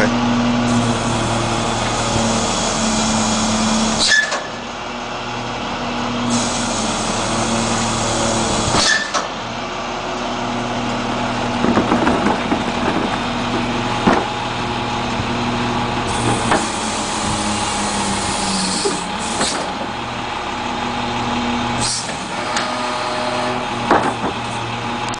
Okay.